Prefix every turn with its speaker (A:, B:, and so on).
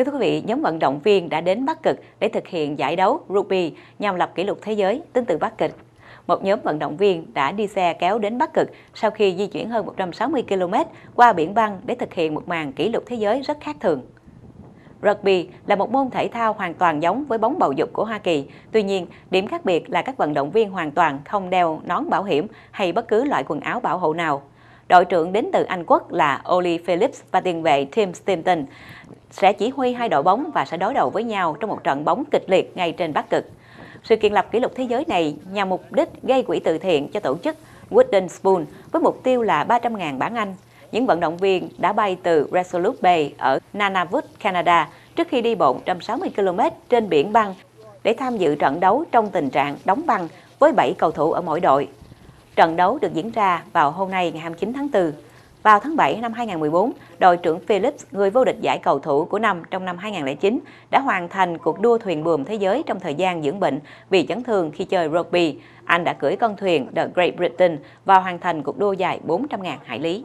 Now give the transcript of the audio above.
A: Kính thưa quý vị, nhóm vận động viên đã đến Bắc Cực để thực hiện giải đấu rugby nhằm lập kỷ lục thế giới tính từ Bắc Cực. Một nhóm vận động viên đã đi xe kéo đến Bắc Cực sau khi di chuyển hơn 160 km qua biển băng để thực hiện một màn kỷ lục thế giới rất khác thường. Rugby là một môn thể thao hoàn toàn giống với bóng bầu dục của Hoa Kỳ. Tuy nhiên, điểm khác biệt là các vận động viên hoàn toàn không đeo nón bảo hiểm hay bất cứ loại quần áo bảo hộ nào. Đội trưởng đến từ Anh Quốc là Oli Phillips và tiền vệ Tim Stimpton sẽ chỉ huy hai đội bóng và sẽ đối đầu với nhau trong một trận bóng kịch liệt ngay trên Bắc Cực. Sự kiện lập kỷ lục thế giới này nhằm mục đích gây quỹ từ thiện cho tổ chức Wooden Spoon với mục tiêu là 300.000 bảng Anh. Những vận động viên đã bay từ Resolute Bay ở Nunavut, Canada trước khi đi bộ 160 km trên biển băng để tham dự trận đấu trong tình trạng đóng băng với 7 cầu thủ ở mỗi đội. Trận đấu được diễn ra vào hôm nay ngày 29 tháng 4. Vào tháng 7 năm 2014, đội trưởng Phillips, người vô địch giải cầu thủ của năm trong năm 2009, đã hoàn thành cuộc đua thuyền buồm thế giới trong thời gian dưỡng bệnh vì chấn thương khi chơi rugby. Anh đã cưỡi con thuyền The Great Britain và hoàn thành cuộc đua dài 400.000 hải lý.